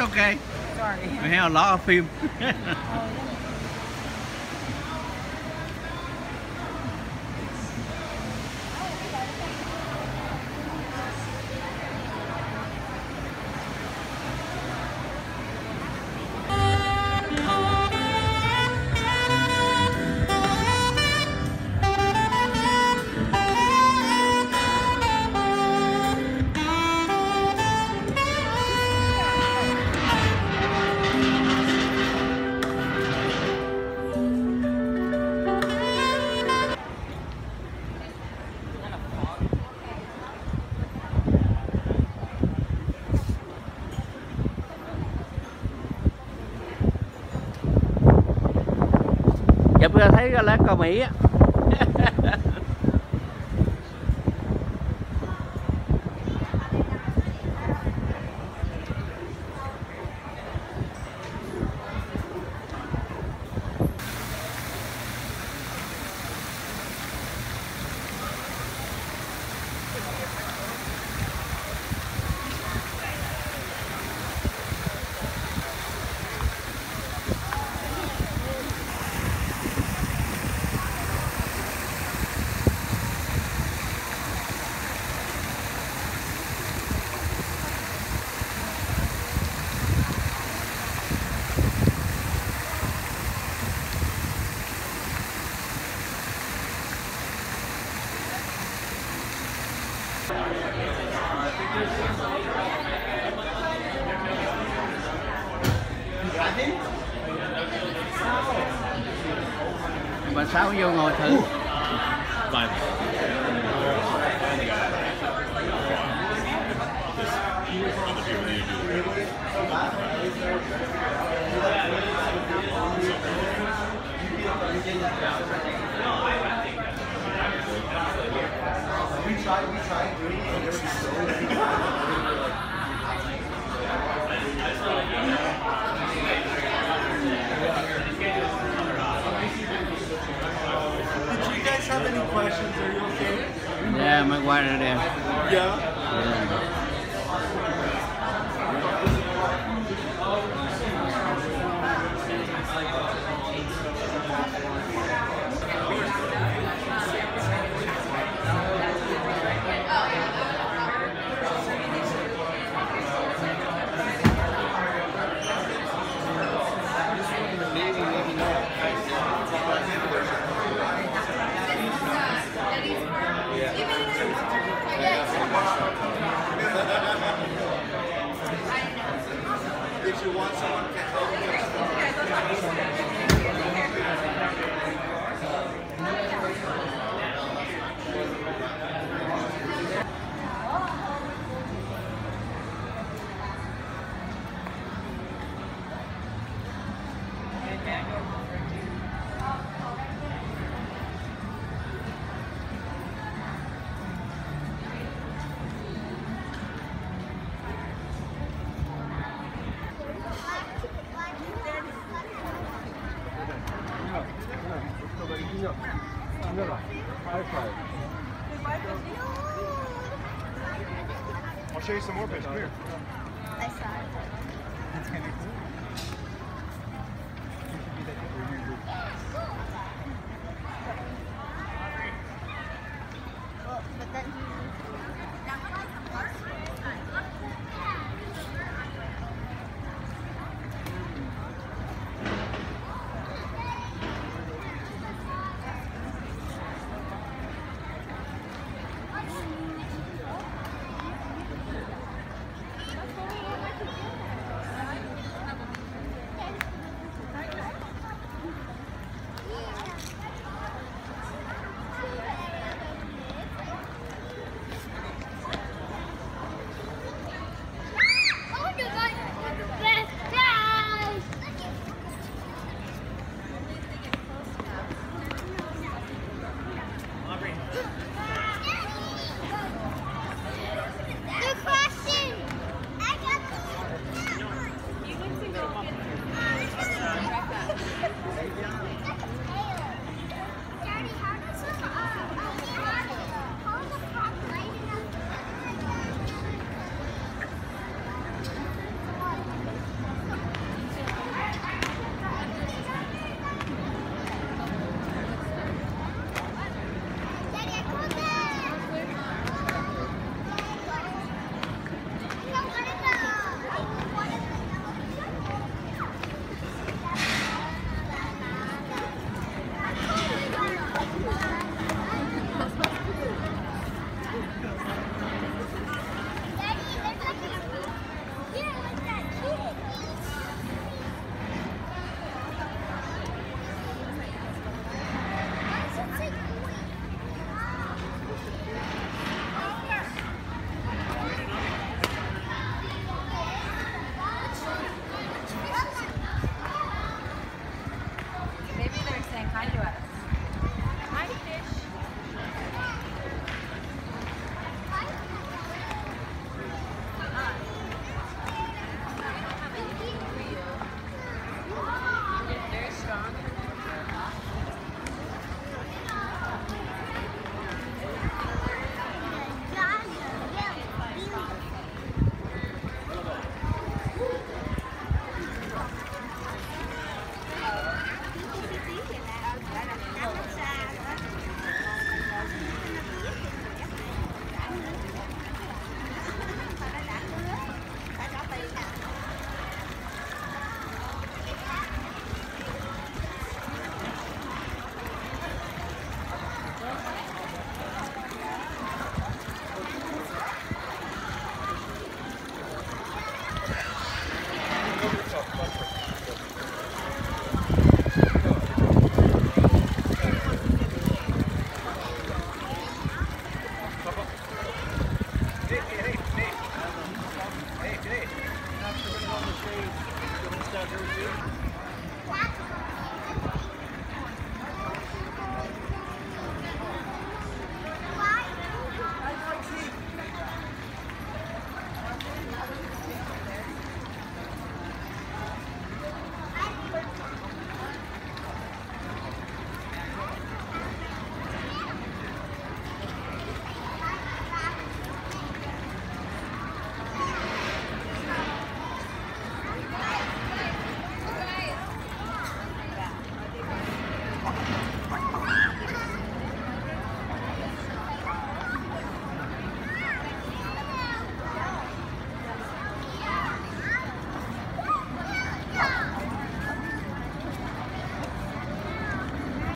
okay. Sorry. We have a lot of people. đẹp thấy lá cờ mỹ á bà sáu vô ngồi thử Rồi. We tried, we tried doing it. Yeah, McGuire. there. Yeah? yeah. show you some more fish. Come here. I saw it. That's kind of cool.